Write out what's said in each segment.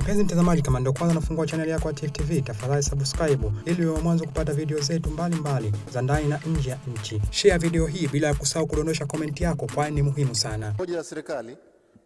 Mpenzi mtazamaji, kama ndio kwanza nafungua chaneli yako ya Tifu TV, tafadhali subscribe ili uwe mwanzo kupata video zetu mbalimbali za ndani na nje ya nchi. Share video hii bila ya kusahau kudondosha komenti yako, kwani ni muhimu sana. Hoja ya serikali,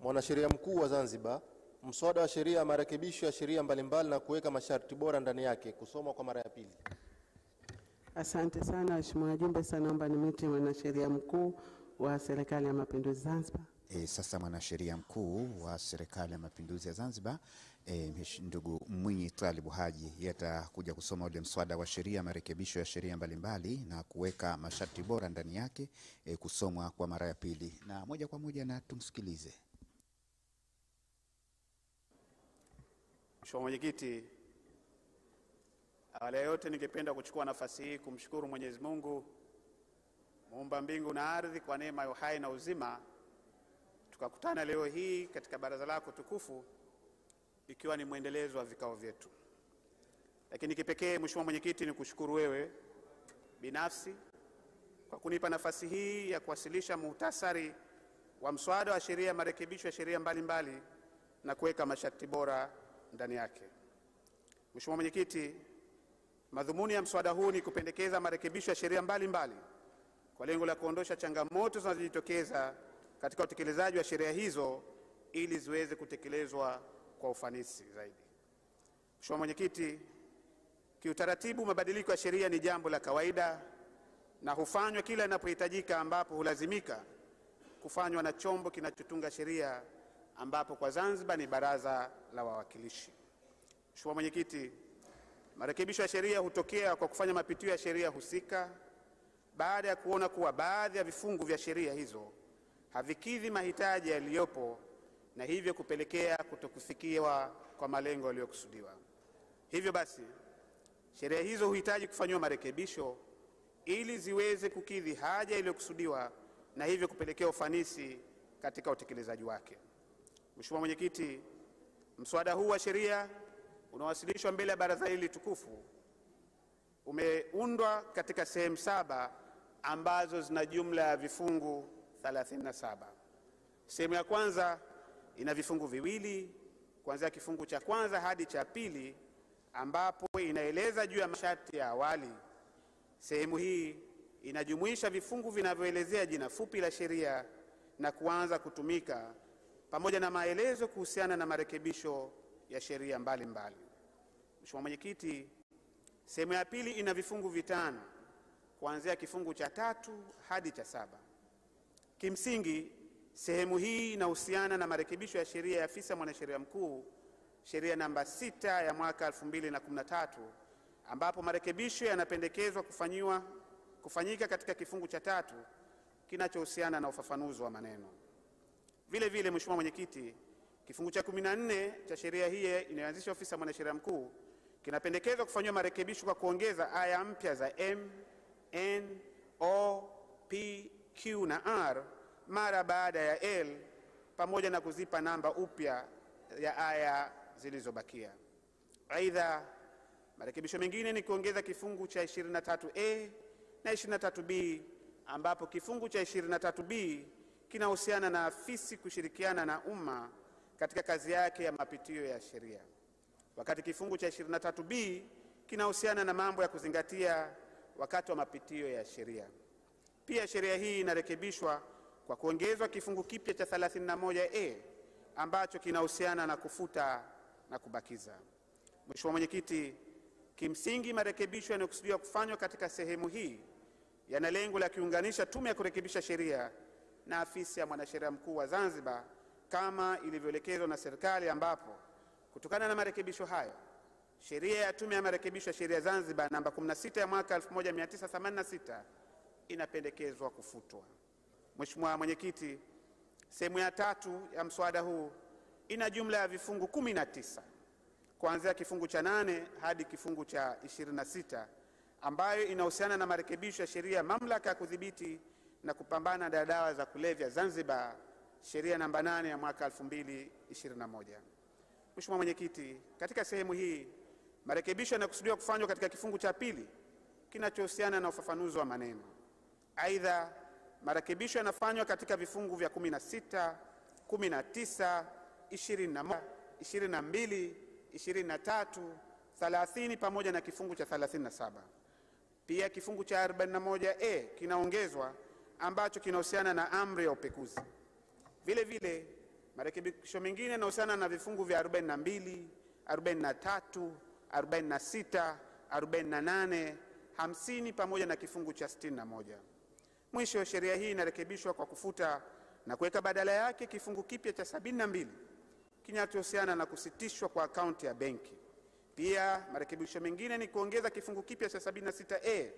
mwanasheria mkuu wa Zanzibar, mswada wa sheria ya marekebisho ya sheria mbalimbali na kuweka masharti bora ndani yake, kusomwa kwa mara ya pili. Asante sana Mheshimiwa Jumbe, sana naomba nimwite mwanasheria mkuu wa Serikali ya Mapinduzi Zanzibar. E, sasa mwanasheria mkuu wa Serikali ya Mapinduzi ya Zanzibar e, ndugu Mwinyi Talibu Haji yeye atakuja kusoma ule mswada wa sheria marekebisho ya sheria mbalimbali na kuweka masharti bora ndani yake e, kusomwa kwa mara ya pili, na moja kwa moja na tumsikilize. Mheshimiwa Mwenyekiti, awali ya yote ningependa kuchukua nafasi hii kumshukuru Mwenyezi Mungu muumba mbingu na ardhi kwa neema ya uhai na uzima, tukakutana leo hii katika baraza lako tukufu, ikiwa ni mwendelezo wa vikao vyetu. Lakini kipekee, Mheshimiwa Mwenyekiti, ni kushukuru wewe binafsi kwa kunipa nafasi hii ya kuwasilisha muhtasari wa mswada wa sheria ya marekebisho ya sheria mbalimbali na kuweka masharti bora ndani yake. Mheshimiwa Mwenyekiti, madhumuni ya mswada huu ni kupendekeza marekebisho ya sheria mbalimbali kwa lengo la kuondosha changamoto zinazojitokeza katika utekelezaji wa sheria hizo ili ziweze kutekelezwa kwa ufanisi zaidi. Mheshimiwa Mwenyekiti, kiutaratibu mabadiliko ya sheria ni jambo la kawaida na hufanywa kila inapohitajika ambapo hulazimika kufanywa na chombo kinachotunga sheria ambapo kwa Zanzibar ni Baraza la Wawakilishi. Mheshimiwa Mwenyekiti, marekebisho ya sheria hutokea kwa kufanya mapitio ya sheria husika baada ya kuona kuwa baadhi ya vifungu vya sheria hizo havikidhi mahitaji yaliyopo na hivyo kupelekea kutokufikiwa kwa malengo yaliyokusudiwa. Hivyo basi, sheria hizo huhitaji kufanyiwa marekebisho ili ziweze kukidhi haja iliyokusudiwa na hivyo kupelekea ufanisi katika utekelezaji wake. Mheshimiwa Mwenyekiti, mswada huu wa sheria unaowasilishwa mbele ya baraza hili tukufu umeundwa katika sehemu saba ambazo zina jumla ya vifungu 37. Sehemu ya kwanza ina vifungu viwili kuanzia kifungu cha kwanza hadi cha pili ambapo inaeleza juu ya masharti ya awali. Sehemu hii inajumuisha vifungu vinavyoelezea jina fupi la sheria na kuanza kutumika pamoja na maelezo kuhusiana na marekebisho ya sheria mbalimbali. Mheshimiwa Mwenyekiti, sehemu ya pili ina vifungu vitano kuanzia kifungu cha tatu hadi cha saba. Kimsingi, sehemu hii inahusiana na marekebisho ya sheria ya afisa mwanasheria mkuu, sheria namba sita ya mwaka 2013 ambapo marekebisho yanapendekezwa kufanyiwa kufanyika katika kifungu cha tatu kinachohusiana na ufafanuzi wa maneno. Vile vile, Mheshimiwa Mwenyekiti, kifungu cha 14 cha sheria hii inayoanzisha ofisa mwanasheria mkuu kinapendekezwa kufanyiwa marekebisho kwa kuongeza aya mpya za m, n, o, p, q na r mara baada ya l pamoja na kuzipa namba upya ya aya zilizobakia. Aidha, marekebisho mengine ni kuongeza kifungu cha 23a na 23b ambapo kifungu cha 23b kinahusiana na afisi kushirikiana na umma katika kazi yake ya mapitio ya sheria, wakati kifungu cha 23b kinahusiana na mambo ya kuzingatia wakati wa mapitio ya sheria. Pia sheria hii inarekebishwa kwa kuongezwa kifungu kipya cha 31a ambacho kinahusiana na kufuta na kubakiza. Mheshimiwa Mwenyekiti, kimsingi marekebisho yanayokusudiwa kufanywa katika sehemu hii yana lengo la kiunganisha Tume ya Kurekebisha Sheria na Afisi ya Mwanasheria Mkuu wa Zanzibar kama ilivyoelekezwa na serikali, ambapo kutokana na marekebisho hayo sheria ya Tume ya Marekebisho ya Sheria Zanzibar namba 16 ya mwaka 1986 inapendekezwa kufutwa. Mheshimiwa Mwenyekiti, sehemu ya tatu ya mswada huu ina jumla ya vifungu 19 kuanzia kifungu cha nane hadi kifungu cha 26 ambayo inahusiana na marekebisho ya sheria ya mamlaka ya kudhibiti na kupambana na dawa za kulevya Zanzibar, sheria namba 8 ya mwaka 2021. Mheshimiwa Mwenyekiti, katika sehemu hii marekebisho yanakusudiwa kufanywa katika kifungu cha pili kinachohusiana na ufafanuzi wa maneno. Aidha, marekebisho yanafanywa katika vifungu vya 16, 19, 21, 22, 23, 30 pamoja na kifungu cha 37. Pia kifungu cha 41A kinaongezwa ambacho kinahusiana na amri ya upekuzi. Vile vile marekebisho mengine yanahusiana na vifungu vya 42, 43, 46, 48, 50 pamoja na kifungu cha 61. Mwisho, sheria hii inarekebishwa kwa kufuta na kuweka badala yake kifungu kipya cha 72 kinachohusiana na kusitishwa kwa akaunti ya benki. Pia marekebisho mengine ni kuongeza kifungu kipya cha 76A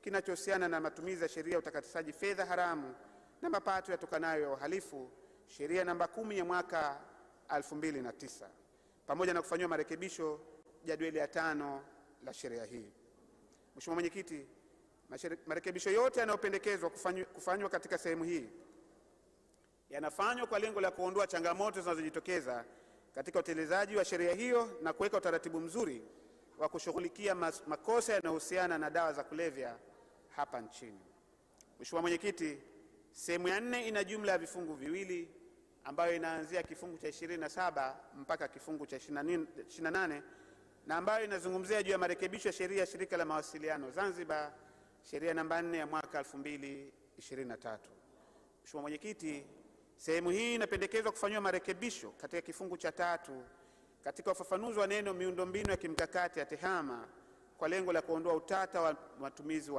kinachohusiana na matumizi ya sheria ya utakatishaji fedha haramu na mapato yatokanayo ya uhalifu, sheria namba kumi ya mwaka 2009 pamoja na kufanyiwa marekebisho jadwali ya tano la sheria hii. Mheshimiwa Mwenyekiti, marekebisho yote yanayopendekezwa kufanywa- katika sehemu hii yanafanywa kwa lengo la kuondoa changamoto zinazojitokeza katika utekelezaji wa sheria hiyo na kuweka utaratibu mzuri wa kushughulikia makosa yanayohusiana na dawa za kulevya hapa nchini. Mheshimiwa Mwenyekiti, sehemu ya nne ina jumla ya vifungu viwili ambayo inaanzia kifungu cha 27 mpaka kifungu cha 28 na ambayo inazungumzia juu ya marekebisho ya sheria ya shirika la mawasiliano Zanzibar, sheria namba 4 ya mwaka 2023. Mheshimiwa Mwenyekiti, sehemu hii inapendekezwa kufanyiwa marekebisho katika kifungu cha tatu katika ufafanuzi wa neno miundombinu ya kimkakati ya TEHAMA kwa lengo la kuondoa utata wa matumizi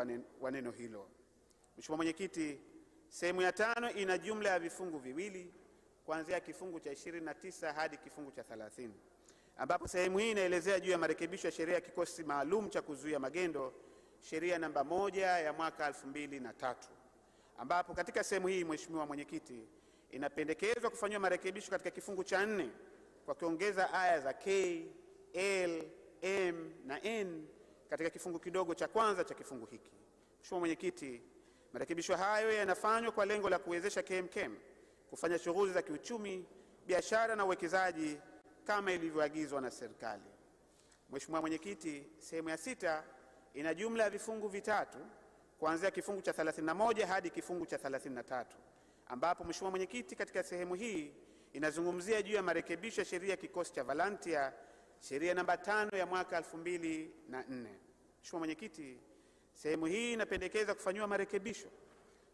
wa neno hilo. Mheshimiwa Mwenyekiti, sehemu ya tano ina jumla ya vifungu viwili kuanzia kifungu cha 29 hadi kifungu cha 30 ambapo sehemu hii inaelezea juu ya marekebisho ya sheria ya kikosi maalum cha kuzuia magendo, sheria namba moja ya mwaka 2003 ambapo katika sehemu hii Mheshimiwa Mwenyekiti, inapendekezwa kufanyiwa marekebisho katika kifungu cha nne kwa kuongeza aya za K, L, M na N katika kifungu kidogo cha kwanza cha kifungu hiki. Mheshimiwa Mwenyekiti, marekebisho hayo yanafanywa kwa lengo la kuwezesha KMKM kufanya shughuli za kiuchumi, biashara na uwekezaji kama ilivyoagizwa na serikali. Mheshimiwa Mwenyekiti, sehemu ya sita ina jumla ya vifungu vitatu kuanzia kifungu cha 31 hadi kifungu cha 33 ambapo Mheshimiwa Mwenyekiti, katika sehemu hii inazungumzia juu ya marekebisho ya sheria ya kikosi cha Valantia, sheria namba tano ya mwaka 2004. Mheshimiwa Mwenyekiti, sehemu hii inapendekeza kufanyiwa marekebisho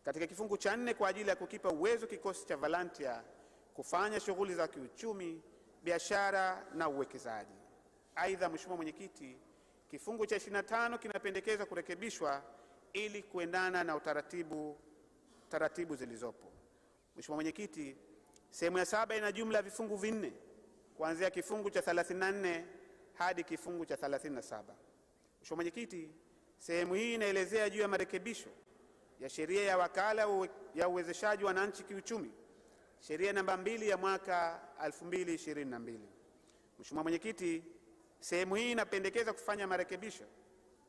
katika kifungu cha nne kwa ajili ya kukipa uwezo kikosi cha Valantia kufanya shughuli za kiuchumi, biashara na uwekezaji. Aidha, Mheshimiwa Mwenyekiti, kifungu cha 25 kinapendekeza kurekebishwa ili kuendana na utaratibu taratibu zilizopo. Mheshimiwa Mwenyekiti, sehemu ya saba ina jumla ya vifungu vinne kuanzia kifungu cha 34 hadi kifungu cha 37. Mheshimiwa Mwenyekiti, sehemu hii inaelezea juu ya marekebisho ya sheria ya wakala ya uwezeshaji wananchi kiuchumi, sheria namba mbili ya mwaka 2022. Mheshimiwa Mwenyekiti, sehemu hii inapendekeza kufanya marekebisho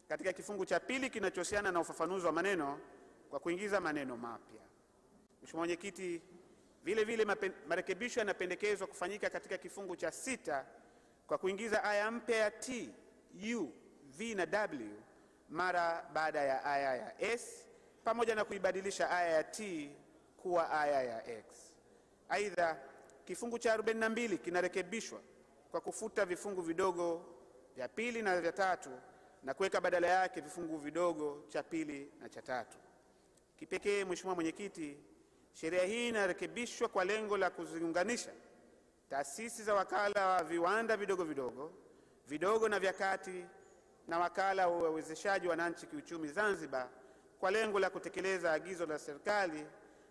katika kifungu cha pili kinachohusiana na ufafanuzi wa maneno kwa kuingiza maneno mapya. Mheshimiwa Mwenyekiti, vile vile marekebisho yanapendekezwa kufanyika katika kifungu cha sita kwa kuingiza aya mpya ya T, U, V na W mara baada ya aya ya S pamoja na kuibadilisha aya ya T kuwa aya ya X. Aidha, kifungu cha 42 kinarekebishwa kwa kufuta vifungu vidogo vya pili na vya tatu na kuweka badala yake vifungu vidogo cha pili na cha tatu. Kipekee, Mheshimiwa Mwenyekiti, sheria hii inarekebishwa kwa lengo la kuziunganisha taasisi za wakala wa viwanda vidogo vidogo vidogo na vya kati na wakala wa uwezeshaji wananchi kiuchumi Zanzibar kwa lengo la kutekeleza agizo la serikali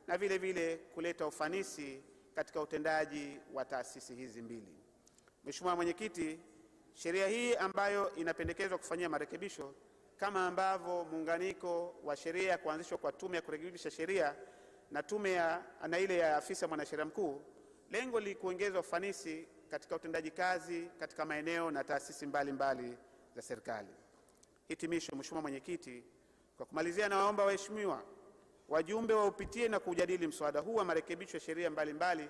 na vile vile kuleta ufanisi katika utendaji wa taasisi hizi mbili. Mheshimiwa Mwenyekiti, sheria hii ambayo inapendekezwa kufanyia marekebisho kama ambavyo muunganiko wa sheria ya kuanzishwa kwa tume ya kurekebisha sheria na tume ya na ile ya afisa mwanasheria mkuu, lengo li kuongeza ufanisi katika utendaji kazi katika maeneo na taasisi mbalimbali mbali za serikali. Hitimisho, Mheshimiwa Mwenyekiti, kwa kumalizia, nawaomba waheshimiwa wajumbe waupitie na kujadili mswada huu wa marekebisho ya sheria mbalimbali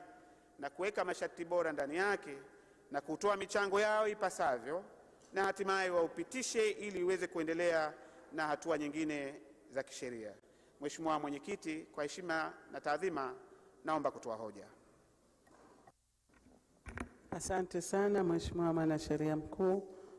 na kuweka masharti bora ndani yake na kutoa michango yao ipasavyo na hatimaye waupitishe ili iweze kuendelea na hatua nyingine za kisheria. Mheshimiwa Mwenyekiti, kwa heshima na taadhima, naomba kutoa hoja. Asante sana Mheshimiwa Mwanasheria Mkuu.